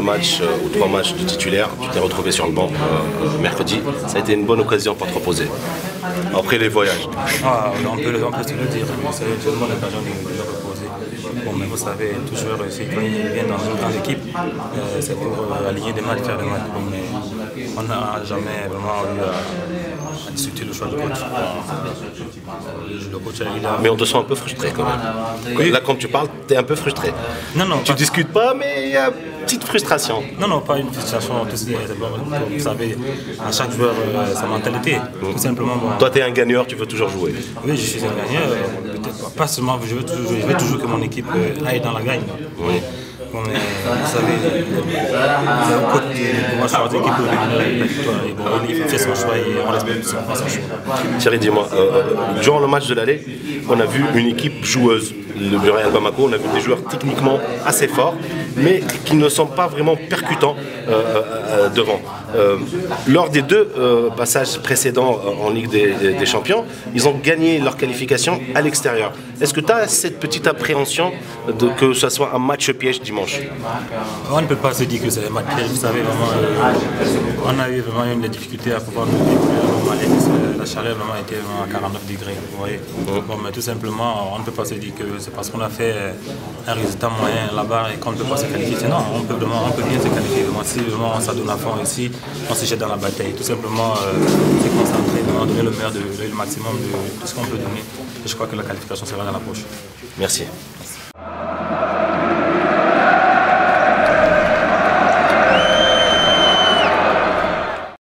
matchs ou trois matchs de titulaire, tu t'es retrouvé sur le banc mercredi. Ça a été une bonne occasion pour te reposer. Après les voyages. Ah, on, peut, on peut se le dire, c'est une bonne occasion de, de reposer. Bon, mais vous savez, toujours, quand il vient dans une grande équipe, c'est pour aligner des matchs, faire des matchs. On n'a jamais vraiment eu à, discuter le choix du coach. Le coach a, Mais on te sent un peu frustré quand même. Là, quand tu parles, tu es un peu frustré. Non, non. Tu ne discutes pas, mais il y a une petite frustration. Non, non, pas une frustration. Vous savez, à chaque joueur, euh, sa mentalité. Tout simplement. Toi, tu es un gagneur, tu veux toujours jouer. Oui, je suis un gagneur. Pas seulement, je veux toujours, je veux toujours que mon équipe euh, aille dans la gagne. Oui. Mais, vous savez, au coach pouvoir choisir qui peut la victoire. Il fait son choix et on respecte son choix. Thierry, dis-moi, euh, durant le match de l'aller, on a vu une équipe joueuse. Le Real Bamako, on a vu des joueurs techniquement assez forts, mais qui ne sont pas vraiment percutants euh, euh, devant. Euh, lors des deux euh, passages précédents en Ligue des, des, des, Champions, ils ont gagné leur qualification à l'extérieur. Est-ce que tu as cette petite appréhension de que ce soit un match piège dimanche? On ne peut pas se dire que c'est un match piège. Vous savez, vraiment, euh, on a eu vraiment une difficulté à pouvoir la chaleur vraiment était à 49 degrés. Vous voyez bon, mais tout simplement, on ne peut pas se dire que c'est parce qu'on a fait un résultat moyen là-bas et qu'on ne peut pas se qualifier. Non, on peut, vraiment, on bien se qualifier. Vraiment, si vraiment ça donne à fond ici, on se jette dans la bataille. Tout simplement, euh, se concentrer, donner le meilleur, de, le maximum de, de ce qu'on peut donner. Et je crois que la qualification sera dans la poche. Merci.